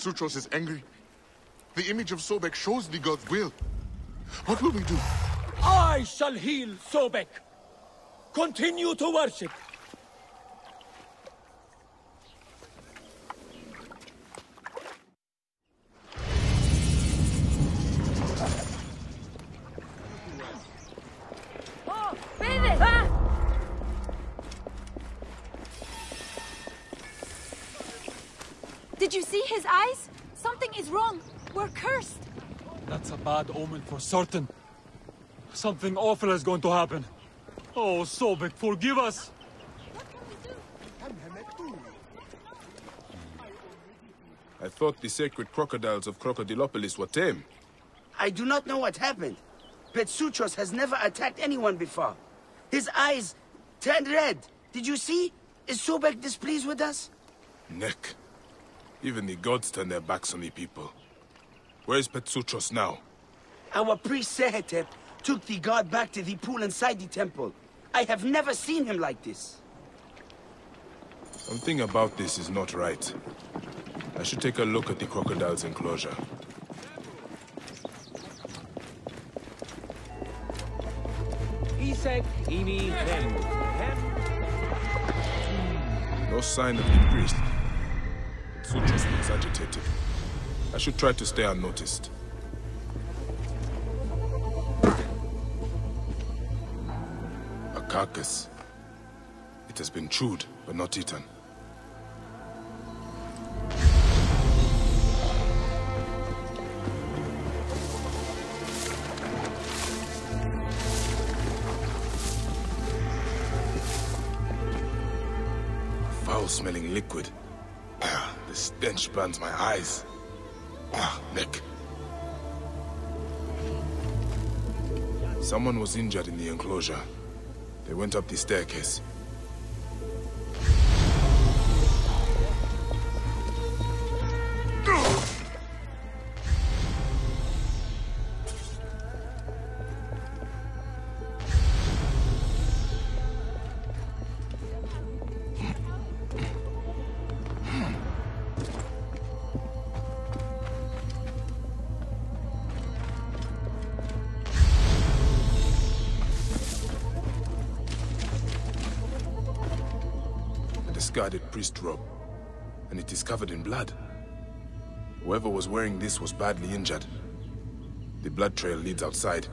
Petsuchos is angry. The image of Sobek shows the god's will. What will we do? I shall heal Sobek. Continue to worship. Wrong. We're cursed. That's a bad omen for certain. Something awful is going to happen. Oh, Sobek, forgive us. I thought the sacred crocodiles of Crocodilopolis were tame. I do not know what happened. Petsuchos has never attacked anyone before. His eyes turned red. Did you see? Is Sobek displeased with us? Nick. Even the gods turn their backs on the people. Where's Petsuchos now? Our priest Sehetep took the god back to the pool inside the temple. I have never seen him like this. Something about this is not right. I should take a look at the crocodile's enclosure. Isek Imi Ken. No sign of the priest. Agitated. I should try to stay unnoticed. A carcass. It has been chewed, but not eaten. Foul-smelling liquid. Stench burns my eyes. Ah, Nick. Someone was injured in the enclosure. They went up the staircase. Discarded priest robe. And it is covered in blood. Whoever was wearing this was badly injured. The blood trail leads outside.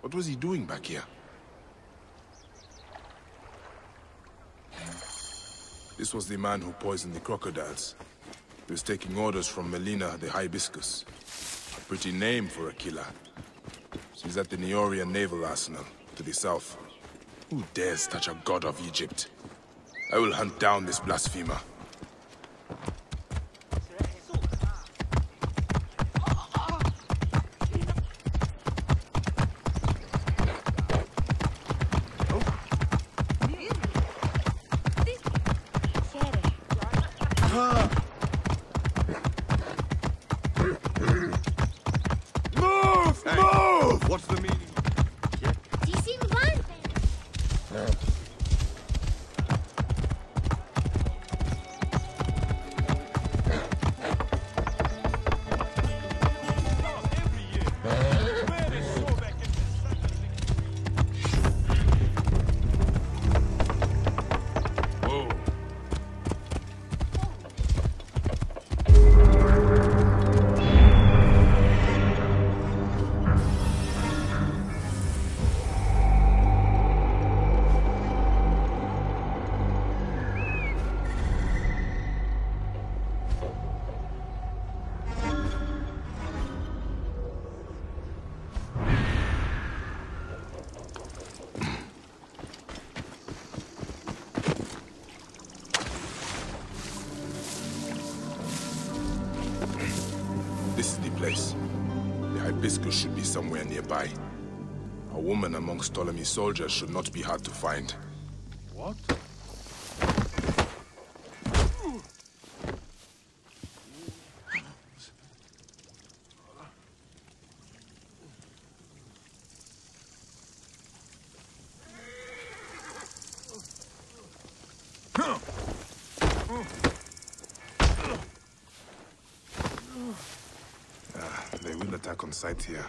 What was he doing back here? This was the man who poisoned the crocodiles. He was taking orders from Melina the Hibiscus. A pretty name for a killer. She's at the Neorian Naval Arsenal, to the south. Who dares touch a god of Egypt? I will hunt down this blasphemer. Somewhere nearby. A woman amongst Ptolemy's soldiers should not be hard to find. What? They will attack on sight here.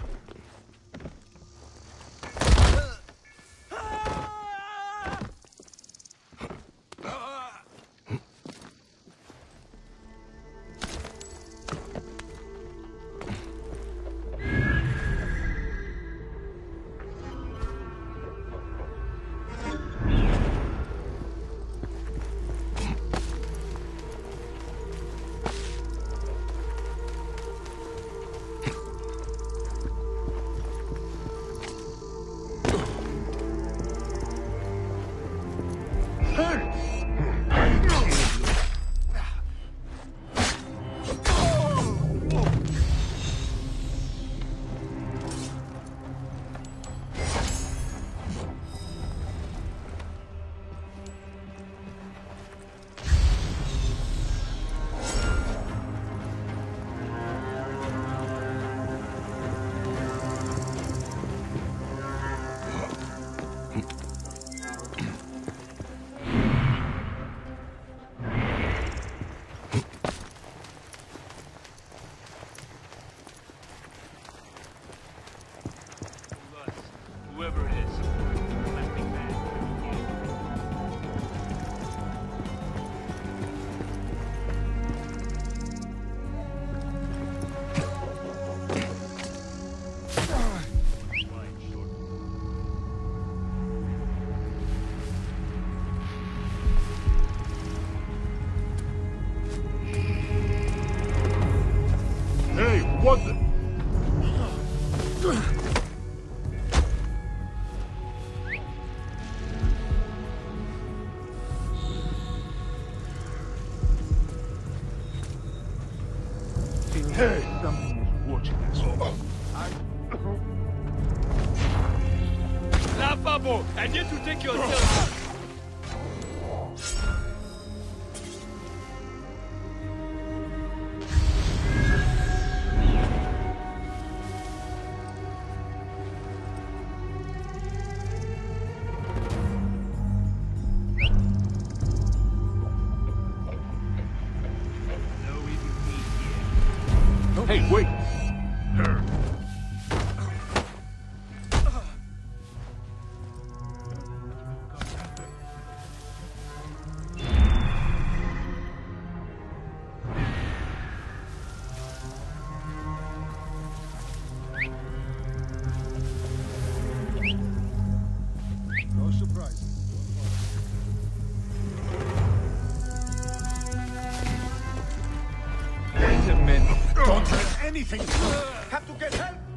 turn anything. Have to get help.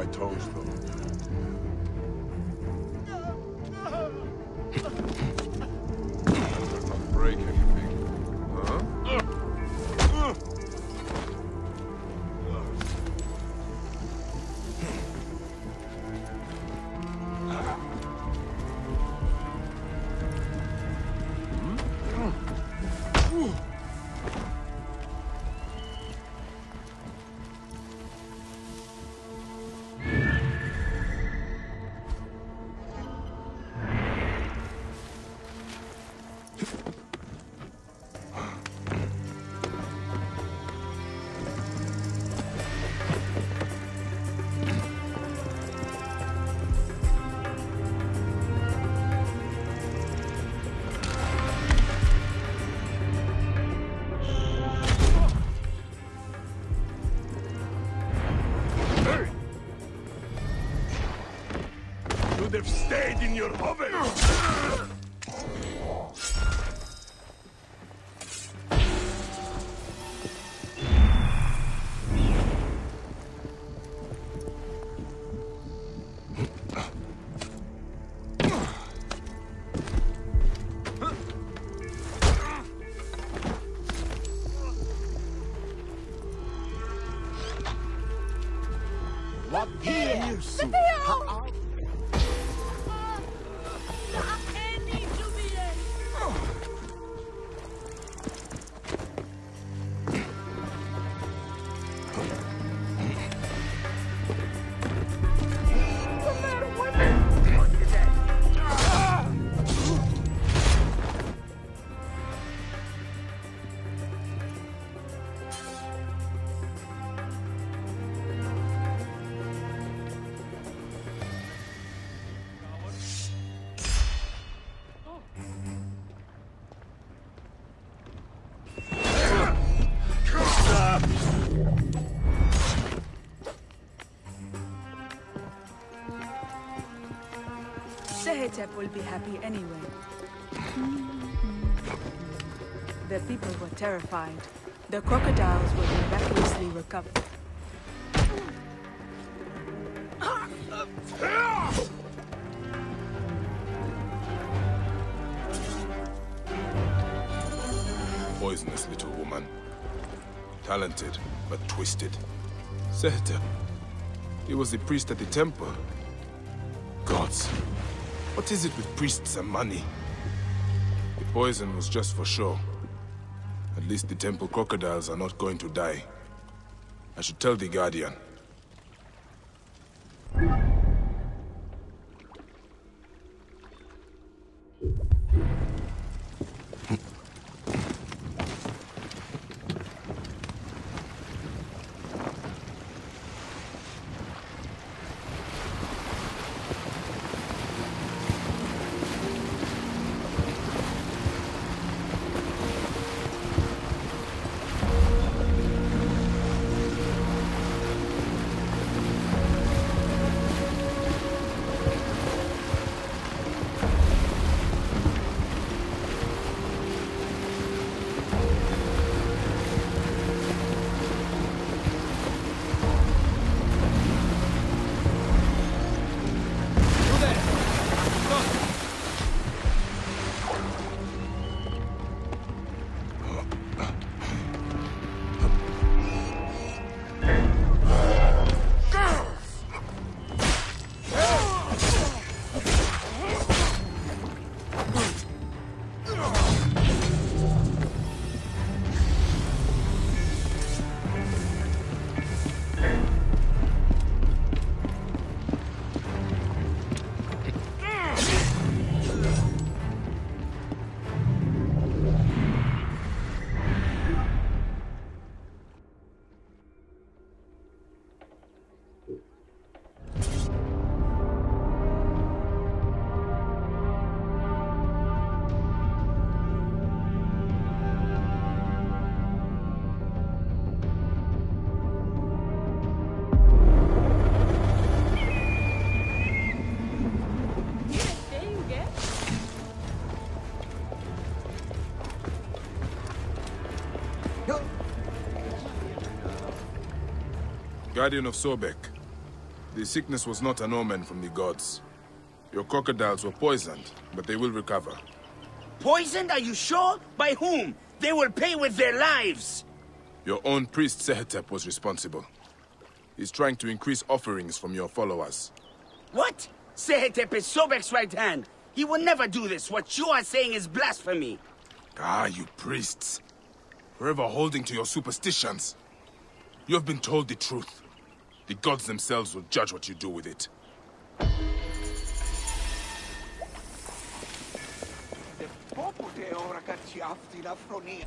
My toes, though. In your oven! Will be happy anyway. The people were terrified. The crocodiles were miraculously recovered. Poisonous little woman. Talented, but twisted. Sehte. He was the priest at the temple. Gods. What is it with priests and money? The poison was just for show. At least the temple crocodiles are not going to die. I should tell the Guardian. Guardian of Sobek. The sickness was not an omen from the gods. Your crocodiles were poisoned, but they will recover. Poisoned, are you sure? By whom? They will pay with their lives! Your own priest Sehetep was responsible. He's trying to increase offerings from your followers. What? Sehetep is Sobek's right hand. He will never do this. What you are saying is blasphemy. Ah, you priests. Forever holding to your superstitions. You have been told the truth. The gods themselves will judge what you do with it. Popote ora cacciafti la fronia.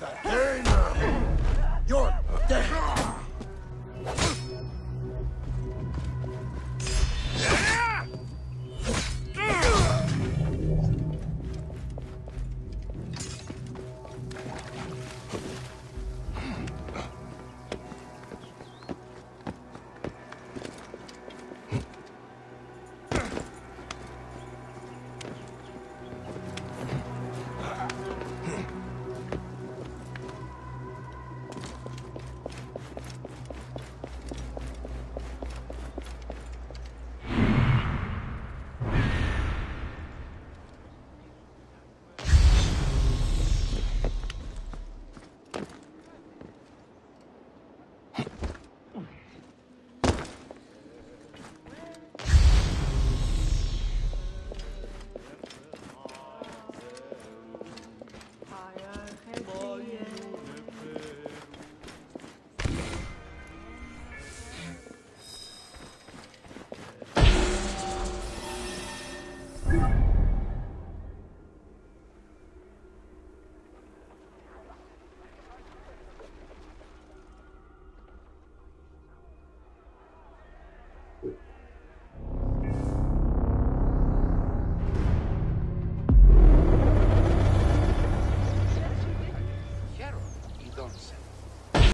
that game.